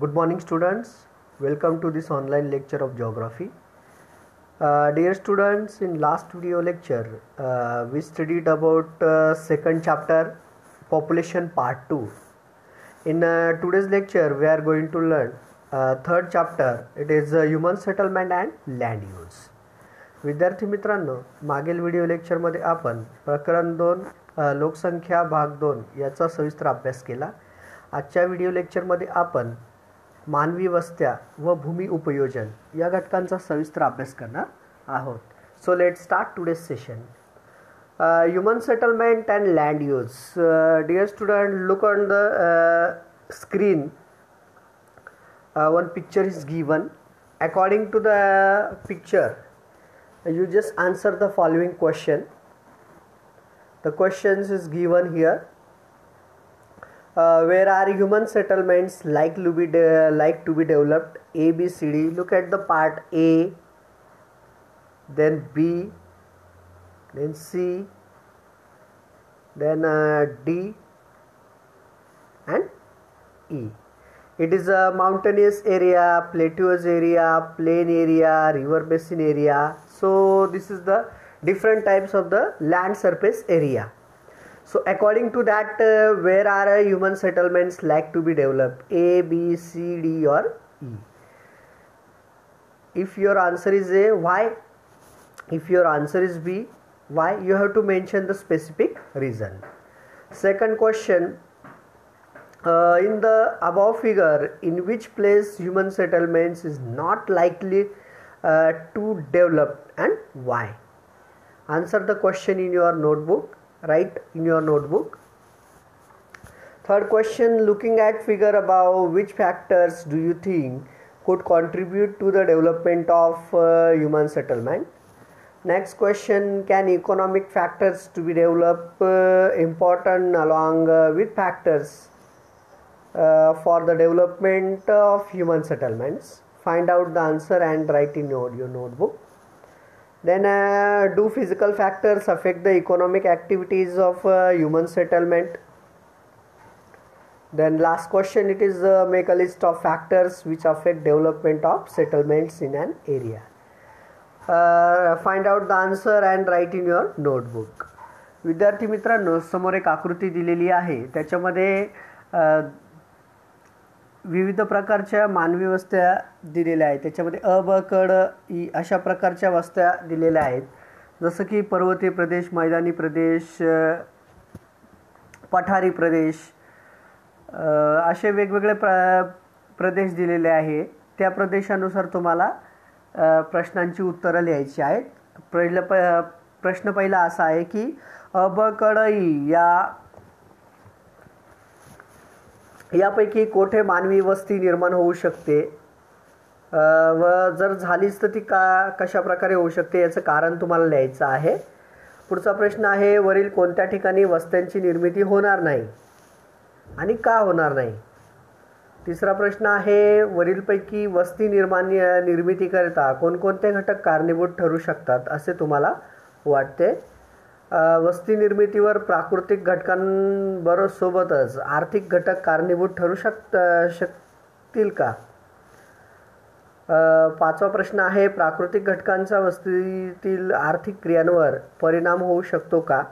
Good morning students welcome to this online lecture of geography dear students in last video lecture we studied about second chapter population part two in today's lecture we are going to learn third chapter it is human settlement and land use विद्यार्थी मित्रांनो मागील video लेक्चरमध्ये आपण प्रकरण दोन लोकसंख्या भाग दोन याचा सविस्तर अभ्यास केला. आजच्या व्हिडिओ लेक्चरमध्ये आपण मानवी वस्त्या व भूमी उपयोजन या घटकांचा सविस्तर अभ्यास करणार आहोत. So let start today's session human settlement and land use dear student look on the screen one picture is given according to the picture you just answer the following question. The questions is given here. Uh, where are human settlements like to be de- like to be developed? A b c d. Look at the part a then b then c then uh, d and e. It is a mountainous area plateaus area plain area river basin area. So this is the different types of the land surface area so according to that uh, where are human settlements like to be developed? A b c d or e? If your answer is a why? If your answer is b why? You have to mention the specific reason. Second question uh, in the above figure in which place human settlements is not likely uh, to develop and why? Answer the question in your notebook write in your notebook. Third question looking at figure above which factors do you think could contribute to the development of uh, human settlement? Next question can economic factors to be developed uh, important along uh, with factors uh, for the development of human settlements? Find out the answer and write in your, your notebook then uh, do physical factors affect the economic activities of uh, human settlement then last question it is uh, make a list of factors which affect development of settlements in an area uh, find out the answer and write in your notebook विद्यार्थी मित्रांनो समोर एक आकृती दिलेली आहे त्याच्यामध्ये अ, विविध प्रकारच्या मानवी वस्त्या दिलेल्या आहेत. त्याच्यामध्ये अ ब कड ई अशा प्रकारच्या वस्त्या दिलेल्या आहेत. जसं की पर्वतीय प्रदेश मैदानी प्रदेश पठारी प्रदेश असे वेगवेगळे प्र प्रदेश दिलेले आहे. त्या प्रदेशानुसार तुम्हाला प्रश्नांची उत्तरं लिहायची आहेत. पहिलं प प्रश्न पहिला असा आहे की अ ब ई या यापैकी कोठे मानवी वस्ती निर्माण होऊ शकते? व जर झालीच तर ती का कशा प्रकारे होऊ शकते याचं कारण तुम्हाला लिहायचं आहे. पुढचा प्रश्न आहे वरील कोणत्या ठिकाणी वस्त्यांची निर्मिती होणार नाही? आणि का होणार नाही? तिसरा प्रश्न आहे वरीलपैकी वस्ती निर्माण निर्मितीकरिता कोणकोणते घटक कारणीभूत ठरू शकतात असे तुम्हाला वाटते? वस्ती निर्मितीवर प्राकृतिक घटकांबरोबर सोबतच आर्थिक घटक कारणीभूत ठरू शक शकतील का? पाचवा प्रश्न आहे प्राकृतिक घटकांचा वस्तीतील आर्थिक क्रियांवर परिणाम होऊ शकतो का?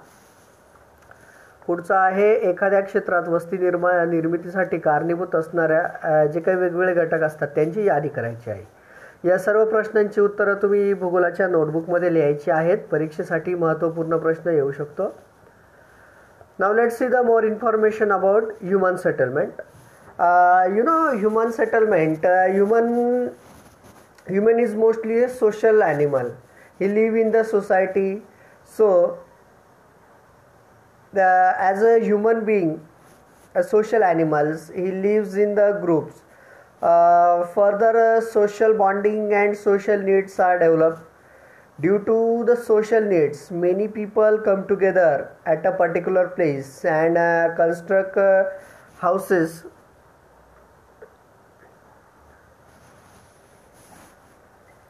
पुढचा आहे एखाद्या क्षेत्रात वस्ती निर्मा निर्मितीसाठी कारणीभूत असणाऱ्या जे काही वेगवेगळे घटक असतात त्यांची यादी करायची आहे. या सर्व प्रश्नांची उत्तरं तुम्ही भूगोलाच्या नोटबुकमध्ये लिहायची आहेत. परीक्षेसाठी महत्त्वपूर्ण प्रश्न येऊ शकतो. Now let see the more information about human settlement you know human settlement human human is mostly a social animal he live in the society so as a human human being social animals he lives in the groups uh, further uh, social bonding and social needs are developed due to the social needs many people come together at a particular place and uh, construct houses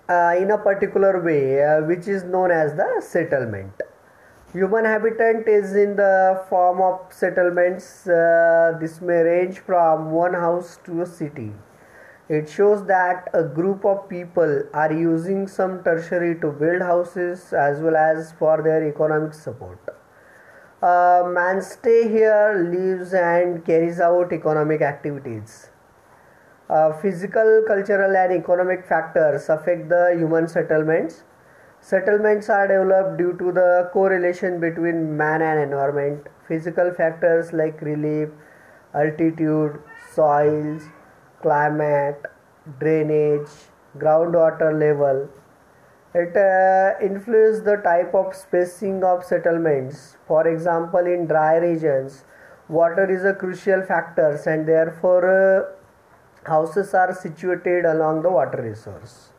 uh, in a particular way, uh, which is known as the settlement. Human habitat is in the form of settlements. Uh, this may range from one house to a city. It shows that a group of people are using some tertiary to build houses as well as for their economic support. A man stay here, lives and carries out economic activities. Uh, physical, cultural, and economic factors affect the human settlements. Settlements are developed due to the correlation between man and environment. Physical factors like relief, altitude, soils, climate, drainage, groundwater level. It uh, influences the type of spacing of settlements. For example, in dry regions, water is a crucial factor and therefore uh, houses are situated along the water resource.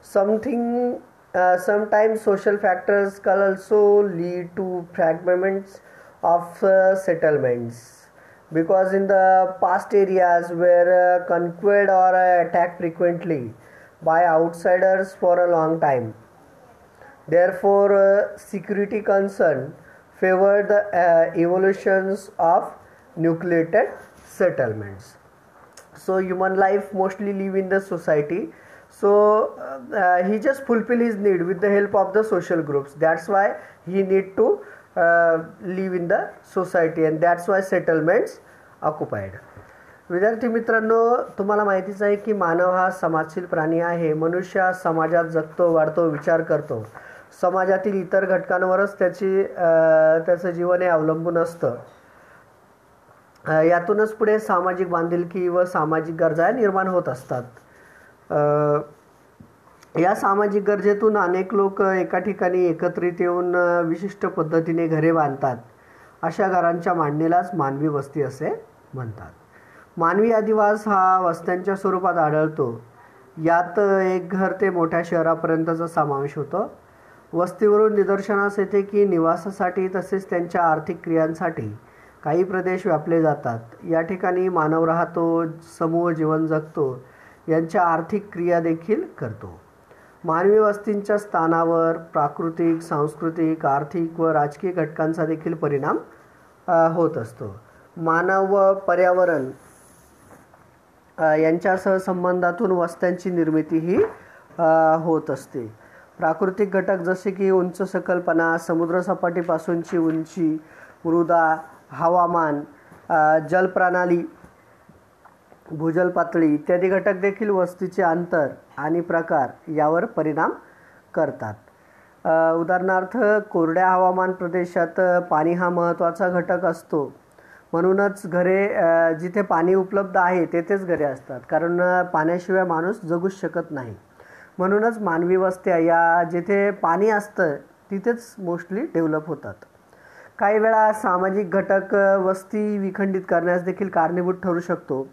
Something uh, sometimes social factors can also lead to fragments of uh, settlements because in the past areas were conquered or attacked frequently by outsiders for a long time therefore uh, security concern favored the uh, evolutions of nucleated settlements. So human life mostly live in the society. So uh, he just fulfill his need with the help of the social groups. That's why he need to live in the society and that's why settlements occupied विद्यार्थी मित्रांनो तुम्हाला माहितीच आहे की मानव हा समाजशील प्राणी आहे. मनुष्य हा समाजात जगतो वाढतो विचार करतो. समाजातील इतर घटकांवरच त्याची uh, त्याचं जीवन हे अवलंबून असतं. Uh, यातूनच पुढे सामाजिक बांधिलकी व सामाजिक गरजा निर्माण होत असतात. Uh, या सामाजिक गरजेतून अनेक लोक एका ठिकाणी एकत्रित येऊन विशिष्ट पद्धतीने घरे बांधतात. अशा घरांच्या मांडणीलाच मानवी वस्ती असे म्हणतात. मानवी अधिवास हा वस्त्यांच्या स्वरूपात आढळतो. यात एक घर ते मोठ्या शहरापर्यंतचा समावेश होतो. वस्तीवरून निदर्शनास येते की निवासासाठी तसेच त्यांच्या आर्थिक क्रियांसाठी काही प्रदेश व्यापले जातात. या ठिकाणी मानव राहतो समूह जीवन जगतो यांच्या आर्थिक क्रिया देखील करतो. मानवी वस्तींच्या स्थानावर प्राकृतिक सांस्कृतिक आर्थिक व राजकीय घटकांचा देखील परिणाम होत असतो. मानव व पर्यावरण यांच्यासह संबंधातून वस्त्यांची निर्मिती ही होत असते. प्राकृतिक घटक जसे की उंच सकल्पना समुद्रसपाटीपासूनची उंची मृदा हवामान जलप्रणाली भूजल पातळी इत्यादी घटक देखील वस्तीचे अंतर आणि प्रकार यावर परिणाम करतात. उदाहरणार्थ कोरड्या हवामान प्रदेशात पाणी हा महत्त्वाचा घटक असतो. म्हणूनच घरे जिथे पाणी उपलब्ध आहे तेथेच घरे असतात. कारण पाण्याशिवाय माणूस जगूच शकत नाही. म्हणूनच मानवी वस्त्या या जिथे पाणी असतं तिथेच मोस्टली डेव्हलप होतात. काही वेळा सामाजिक घटक वस्ती विखंडित करण्यास देखील कारणीभूत ठरू शकतो.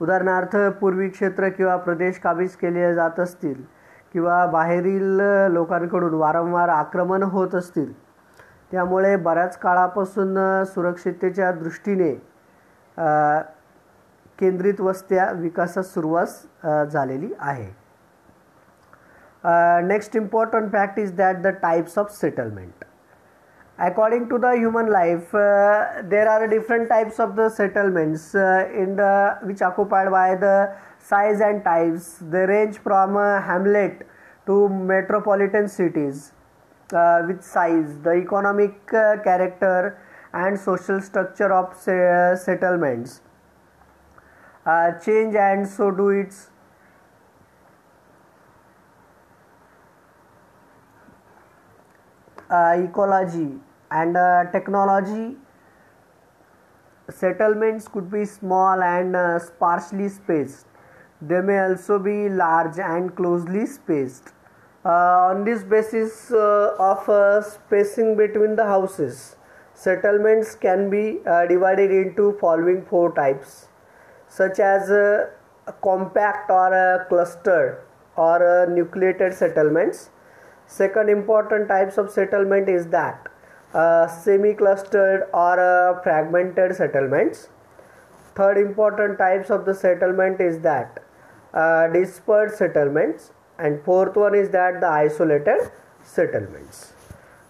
उदाहरणार्थ पूर्वी क्षेत्र किंवा प्रदेश काबीज केले जात असतील किंवा बाहेरील लोकांकडून वारंवार आक्रमण होत असतील त्यामुळे बऱ्याच काळापासून सुरक्षिततेच्या दृष्टीने केंद्रित वस्त्या विकासास सुरुवात झालेली आहे. Next important fact is that the types of settlement according to the human life uh, there are different types of the settlements uh, in the which occupied by the size and types. They range from a hamlet to metropolitan cities uh, with size the economic uh, character and social structure of uh, settlements. Uh, change and so do its ecology and uh, technology settlements could be small and uh, sparsely spaced. They may also be large and closely spaced. Uh, on this basis uh, of uh, spacing between the houses settlements can be uh, divided into following four types such as compact or a clustered or nucleated settlements. Second important types of settlement is that semi clustered और fragmented settlements third important types of the settlement is that dispersed settlements and fourth one is that the isolated settlements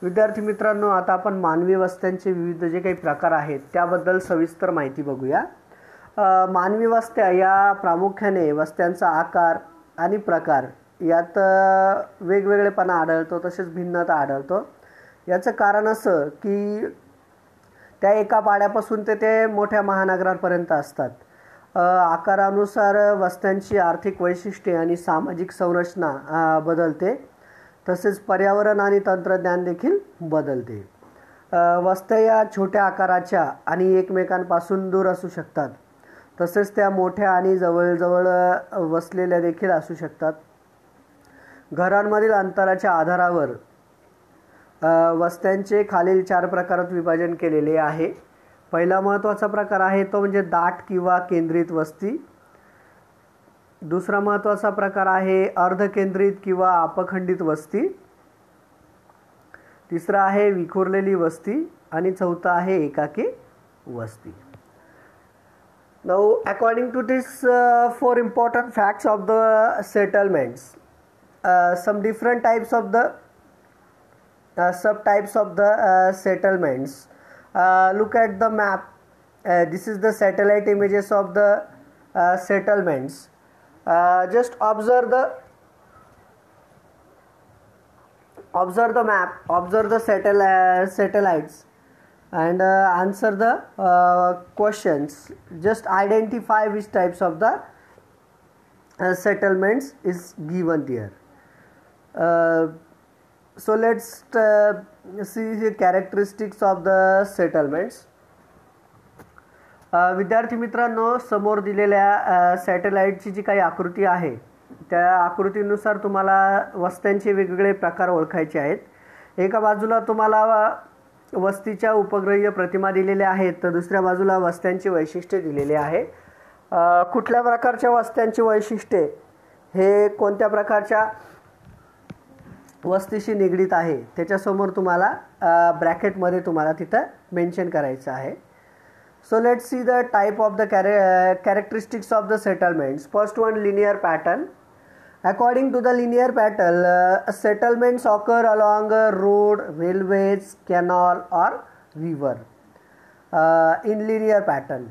विद्यार्थी मित्रांनो आता आपण मानवी वस्त्यांचे विविध जे काही प्रकार आहेत त्याबद्दल सविस्तर माहिती बघूया. मानवी वस्त्या या प्रामुख्याने वस्त्यांचा आकार आणि प्रकार यात वेगवेगळेपणा आढळतो तसेच भिन्नता आढळतो. याचं कारण असं की त्या एका पाड्यापासून ते ते मोठ्या महानगरांपर्यंत असतात. आकारानुसार वस्त्यांची आर्थिक वैशिष्ट्ये आणि सामाजिक संरचना बदलते. तसेच पर्यावरण आणि तंत्रज्ञान देखील बदलते. वस्त्या या छोट्या आकाराच्या आणि एकमेकांपासून दूर असू शकतात. तसेच त्या मोठ्या आणि जवळजवळ वसलेल्या देखील असू शकतात. घरांमधील अंतराच्या आधारावर वस्त्यांचे खालील चार प्रकारात विभाजन केलेले आहे. पहिला महत्त्वाचा प्रकार आहे तो म्हणजे दाट किंवा केंद्रित वस्ती. दुसरा महत्त्वाचा प्रकार आहे अर्धकेंद्रित किंवा अपखंडित वस्ती. तिसरा आहे विखुरलेली वस्ती. आणि चौथा आहे एकाकी वस्ती. Now according to this four important facts of the settlements some different types of the subtypes of the uh, settlements. Uh, look at the map. Uh, this is the satellite images of the settlements. just observe the observe the map observe the satel- uh, satellites and uh, answer the uh, questions just identify which types of the settlements is given there so let's uh, see the characteristics of the settlements. Uh, विद्यार्थी मित्रांनो समोर दिलेल्या uh, सॅटेलाईटची जी काही आकृती आहे त्या आकृतीनुसार तुम्हाला वस्त्यांचे वेगवेगळे प्रकार ओळखायचे आहेत. एका बाजूला तुम्हाला uh, वस्तीच्या उपग्रहीय प्रतिमा दिलेल्या आहेत तर दुसऱ्या बाजूला वस्त्यांची वैशिष्ट्ये दिलेले आहे. कुठल्या प्रकारच्या वस्त्यांची वैशिष्ट्ये? हे कोणत्या प्रकारच्या? वस्तीशी निगडीत आहे त्याच्यासमोर तुम्हाला ब्रॅकेटमध्ये तुम्हाला तिथं मेन्शन करायचं आहे. So let see the type of the care characteristics of the settlements first one linear pattern according to the linear pattern settlements occur along road railways canal or river in linear pattern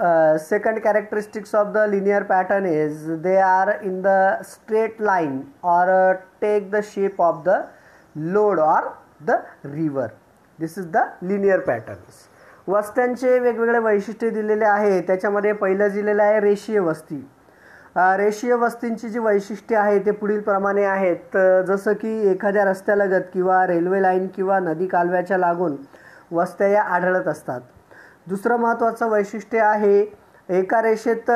second characteristics of the linear pattern is they are in the straight line or take the shape of the road or the river this is the linear patterns वस्त्यांचे वेगवेगळे वैशिष्ट्य दिलेले आहे. त्याच्यामध्ये पहिलं दिलेलं आहे रेषीय वस्ती. Uh, रेषीय वस्तींची जी वैशिष्ट्ये आहे ते पुढीलप्रमाणे आहेत. Uh, जसं की एखाद्या रस्त्यालगत किंवा रेल्वे लाईन किंवा नदी कालव्याच्या लागून वस्त्या या आढळत असतात. दुसरं महत्त्वाचं वैशिष्ट्य आहे एका रेषेत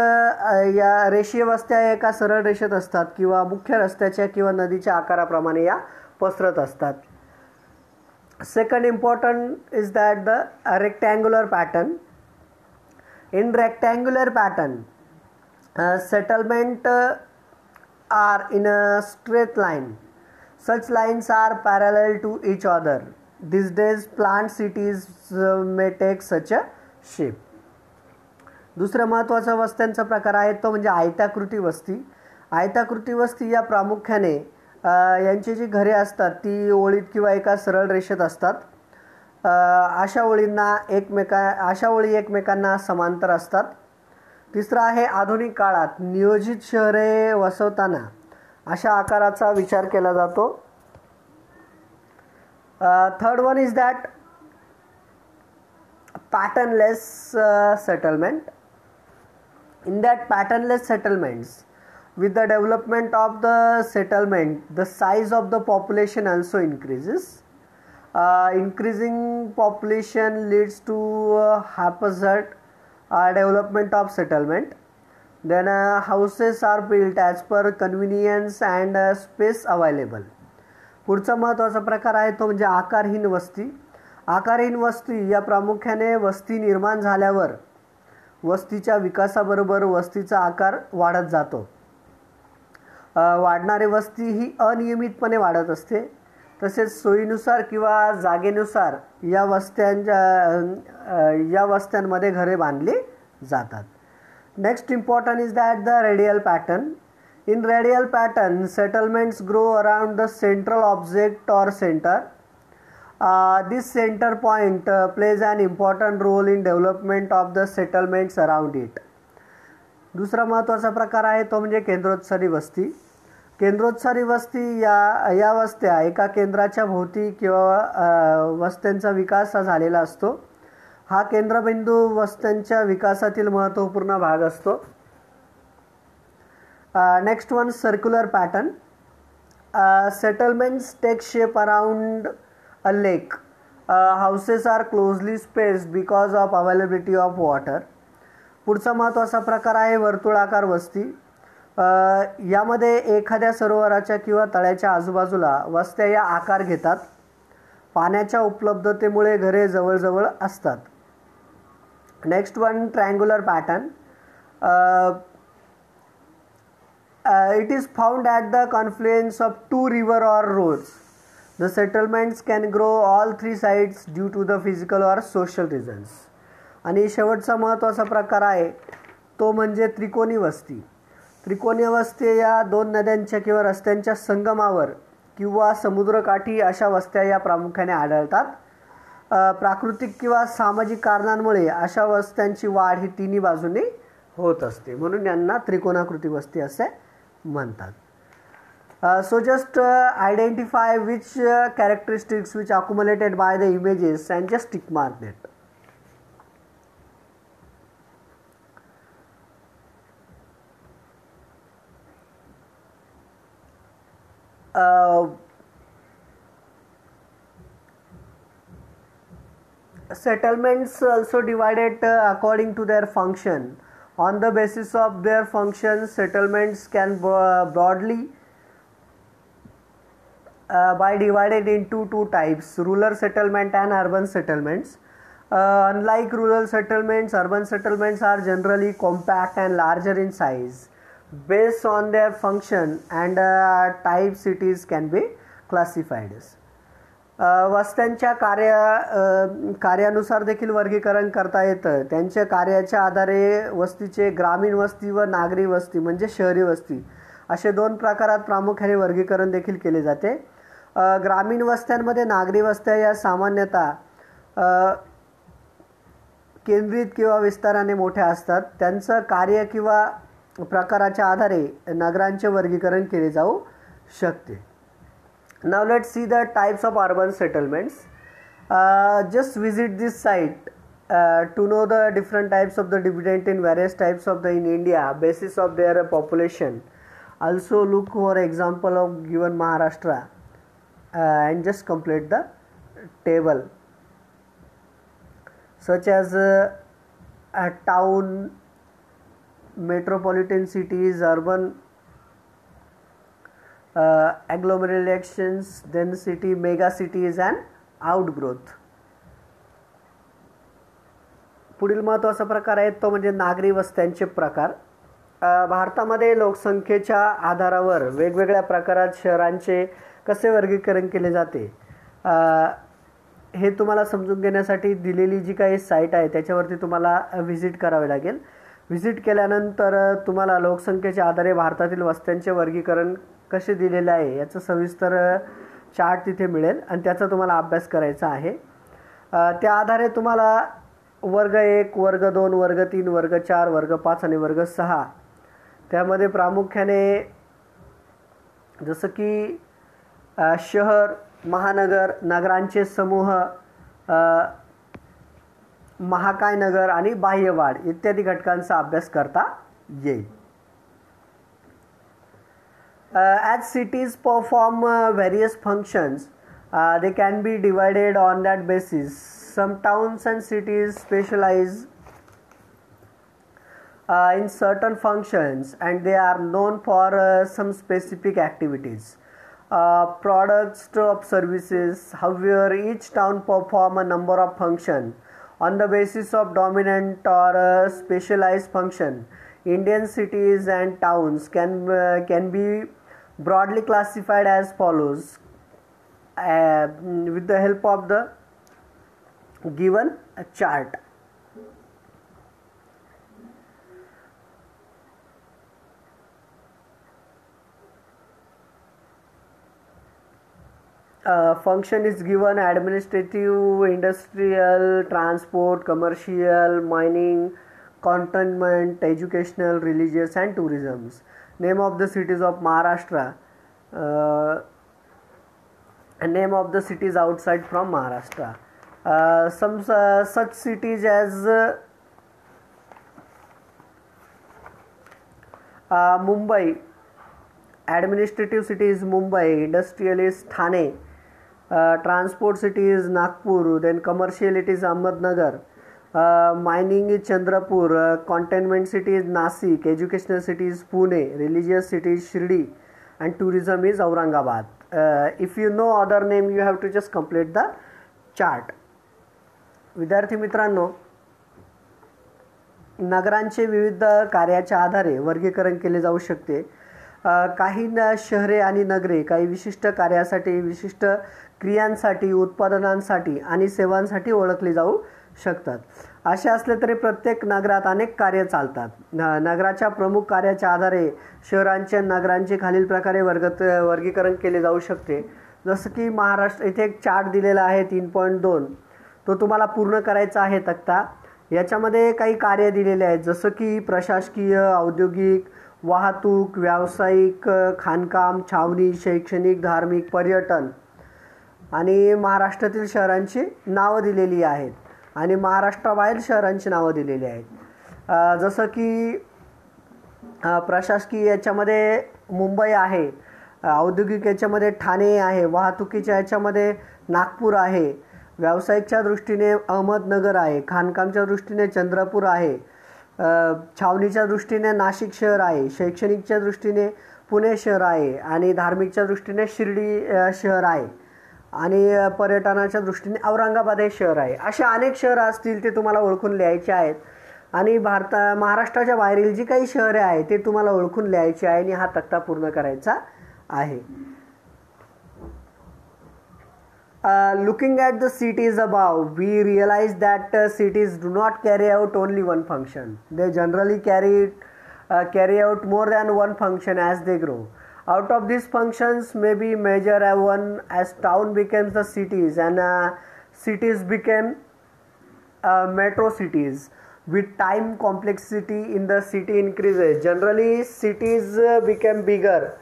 या रेषीय वस्त्या एका सरळ रेषेत असतात किंवा मुख्य रस्त्याच्या किंवा नदीच्या आकाराप्रमाणे या पसरत असतात. Second important is that the rectangular pattern in rectangular pattern settlement are in a straight line such lines are parallel to each other this days planned cities may take such a shape दुसरं महत्त्वाचा वस्त्यांचा प्रकार आहे तो म्हणजे आयताकृती वस्ती. आयताकृती वस्ती या प्रामुख्याने यांची जी घरे असतात ती ओळीत किंवा एका सरळ रेषेत असतात. अशा ओळींना एकमेका अशा ओळी एकमेकांना समांतर असतात. तिसरं आहे आधुनिक काळात नियोजित शहरे वसवताना अशा आकाराचा विचार केला जातो. Third one is that patternless uh, settlement in that patternless settlements with the development of the settlement the size of the population also increases uh, increasing population leads to uh, haphazard uh, development of settlement then uh, houses are built as per convenience and uh, space available पुढचा महत्त्वाचा प्रकार आहे तो म्हणजे आकारहीन वस्ती आकारहीन वस्ती या प्रामुख्याने वस्ती निर्माण झाल्यावर वस्तीच्या विकासाबरोबर वस्तीचा आकार वाढत जातो. वाढणारी वस्ती ही अनियमितपणे वाढत असते. तसेच सोयीनुसार किंवा जागेनुसार या वस्त्यांच्या या वस्त्यांमध्ये घरे बांधली जातात. Next important is that the radial pattern in radial pattern settlements grow around the central object or center this center point plays an important role in development of the settlements around it दुसरा महत्त्वाचा प्रकार आहे तो म्हणजे केंद्रोत्सारी वस्ती. केंद्रोत्सारी वस्ती या या वस्त्या एका केंद्राच्या भोवती किंवा uh, वस्त्यांचा विकास हा झालेला असतो. हा केंद्रबिंदू वस्त्यांच्या विकासातील महत्त्वपूर्ण भाग असतो. Next one circular pattern settlements take shape around a lake houses are closely space because of availability of water पुढचा महत्त्वाचा प्रकार आहे वर्तुळाकार वस्ती. Uh, यामध्ये एखाद्या सरोवराच्या किंवा तळ्याच्या आजूबाजूला वस्त्या या आकार घेतात. पाण्याच्या उपलब्धतेमुळे घरे जवळजवळ असतात. Next one triangular pattern it is found at the confluence of two river or roads the settlements can grow all three sides due to the physical or social reasons आणि शेवटचा महत्त्वाचा प्रकार आहे तो म्हणजे त्रिकोणी वस्ती. त्रिकोणी वस्ती या दोन नद्यांच्या किंवा रस्त्यांच्या संगमावर किंवा समुद्रकाठी अशा वस्त्या या प्रामुख्याने आढळतात. प्राकृतिक किंवा सामाजिक कारणांमुळे अशा वस्त्यांची वाढ ही तिन्ही बाजूने होत असते. म्हणून यांना त्रिकोणाकृती वस्ती असे म्हणतात. Uh, so just uh, identify which uh, characteristics which accumulated by the images and just tick mark that. Uh, settlements also divided uh, according to their function. On the basis of their function settlements can broadly uh, by divided into two types rural settlement and urban settlements uh, unlike rural settlements urban settlements are generally compact and larger in size based on their function and uh, type cities can be classified as वस्त्यांच्या कार्य कार्यानुसार देखील वर्गीकरण करता येतं त्यांच्या कार्याच्या आधारे वस्तीचे ग्रामीण वस्ती व नागरी वस्ती म्हणजे शहरी वस्ती असे दोन प्रकारात प्रामुख्याने वर्गीकरण देखील केले जाते ग्रामीण वस्त्यांमध्ये नागरी वस्त्या या सामान्यतः केंद्रित किंवा विस्ताराने मोठ्या असतात. त्यांचं कार्य किंवा प्रकाराच्या आधारे नगरांचे वर्गीकरण केले जाऊ शकते. Now let see the types of urban settlements just visit this site to know the different types of the dividend in various types of the in India basis of their population also look for example of given Maharashtra and just complete the table such as uh, a town metropolitan cities, urban uh, agglomerations, then city, mega cities and outgrowth. पुढील महत्त्वाचा प्रकार आहे तो म्हणजे नागरी वस्त्यांचे प्रकार भारतामध्ये लोकसंख्येच्या आधारावर वेगवेगळ्या प्रकारात शहरांचे कसे वर्गीकरण केले जाते? हे तुम्हाला समजून घेण्यासाठी दिलेली जी काही साईट आहे त्याच्यावरती तुम्हाला व्हिजिट करावे लागेल. व्हिजिट केल्यानंतर तुम्हाला लोकसंख्येच्या आधारे भारतातील वस्त्यांचे वर्गीकरण कसे दिलेले आहे याचं सविस्तर चार्ट तिथे मिळेल आणि त्याचा तुम्हाला अभ्यास करायचा आहे. त्या आधारे तुम्हाला वर्ग एक वर्ग दोन वर्ग तीन वर्ग चार वर्ग पाच आणि वर्ग सहा त्यामध्ये प्रामुख्याने जसं की शहर महानगर नगरांचे समूह महाकाय नगर आणि बाह्यवाड इत्यादी घटकांचा अभ्यास करता येईल. As cities perform various functions they can be divided on that basis some towns and cities specialize in certain functions and they are known for some specific activities uh, products of services however each town perform a number of functions on the basis of dominant or uh, specialized function. Indian cities and towns can uh, can be broadly classified as follows. Uh, with the help of the given chart uh, function is given administrative, industrial, transport, commercial, mining, cantonment, educational, religious, and tourism. Name of the cities of Maharashtra. Uh, name of the cities outside from Maharashtra. Uh, some uh, such cities as uh, uh, Mumbai, administrative city is Mumbai, industrial is Thane, transport city is Nagpur then commercial it is Ahmednagar mining is Chandrapur containment city is Nashik educational city is Pune religious city is Shirdi and tourism is Aurangabad. If you know other name you have to just complete the chart विद्यार्थी मित्रांनो नगरांचे विविध कार्याच्या आधारे वर्गीकरण केले जाऊ शकते. काही शहरे आणि नगरे काही विशिष्ट कार्यासाठी विशिष्ट क्रियांसाठी उत्पादनांसाठी आणि सेवांसाठी ओळखली जाऊ शकतात. असे असले तरी प्रत्येक नगरात अनेक कार्य चालतात. नगराच्या प्रमुख कार्याच्या आधारे शहरांच्या नगरांचे खालील प्रकारे वर्गत वर्गीकरण केले जाऊ शकते. जसं की महाराष्ट्र इथे एक चार्ट दिलेला आहे तीन पॉईंट दोन. तो तुम्हाला पूर्ण करायचा आहे तक्ता. याच्यामध्ये काही कार्य दिलेले आहेत जसं की प्रशासकीय औद्योगिक वाहतूक व्यावसायिक खाणकाम छावणी शैक्षणिक धार्मिक पर्यटन. आणि महाराष्ट्रातील शहरांची नावं दिलेली आहेत. आणि महाराष्ट्राबाहेर शहरांची नावं दिलेली आहेत. जसं की प्रशासकीय याच्यामध्ये मुंबई आहे. औद्योगिक याच्यामध्ये ठाणे आहे. वाहतुकीच्या याच्यामध्ये नागपूर आहे. व्यावसायिकच्या दृष्टीने अहमदनगर आहे. खाणकामच्या दृष्टीने चंद्रपूर आहे. छावणीच्या दृष्टीने नाशिक शहर आहे. शैक्षणिकच्या दृष्टीने पुणे शहर आहे. आणि धार्मिकच्या दृष्टीने शिर्डी शहर आहे. आणि पर्यटनाच्या दृष्टीने औरंगाबाद हे शहर आहे. असे अनेक शहरं असतील ते तुम्हाला ओळखून लिहायचे आहेत. आणि भारता महाराष्ट्राच्या बाहेरील जी काही शहरे आहेत ते तुम्हाला ओळखून लिहायचे आहे आणि हा तक्ता पूर्ण करायचा आहे. Looking at the cities above we realize that cities do not carry out only one function they generally carry carry out more than one function as they grow out of these functions maybe major one as town becomes the cities and uh, cities became uh, metro cities. With time complexity in the city increases. Generally cities uh, become bigger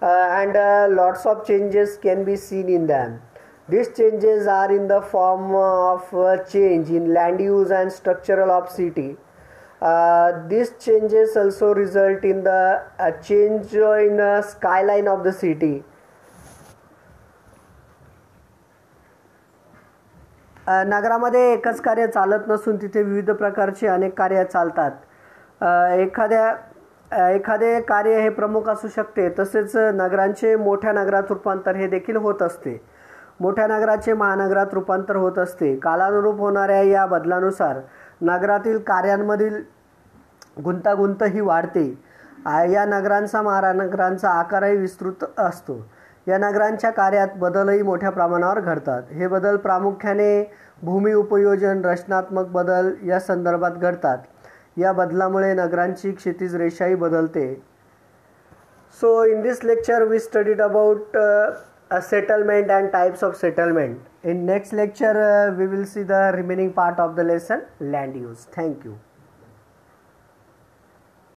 uh, and uh, lots of changes can be seen in them. These changes are in the form of uh, change in land use and structural of city uh, these changes also result in the uh, change in uh, skyline of the city. Uh, नगरामध्ये एकच कार्य चालत नसून तिथे विविध प्रकारचे अनेक कार्य चालतात. Uh, एखाद्या uh, एखादे कार्य हे प्रमुख असू शकते तसेच नगरांचे मोठ्या नगरात रूपांतर हे देखील होत असते. मोठ्या नगराचे महानगरात रूपांतर होत असते. कालानुरूप होणाऱ्या या बदलानुसार नगरातील कार्यांमधील गुंतागुंत ही वाढते या नगरांचा महानगरांचा आकारही विस्तृत असतो. या नगरांच्या कार्यात बदलही मोठ्या प्रमाणावर घडतात. हे बदल प्रामुख्याने भूमी उपयोजन रचनात्मक बदल या संदर्भात घडतात. या बदलामुळे नगरांची क्षितिज रेषाही बदलते so in this lecture we studied about settlement and types of settlement in next lecture we will see the remaining part of the lesson land use thank you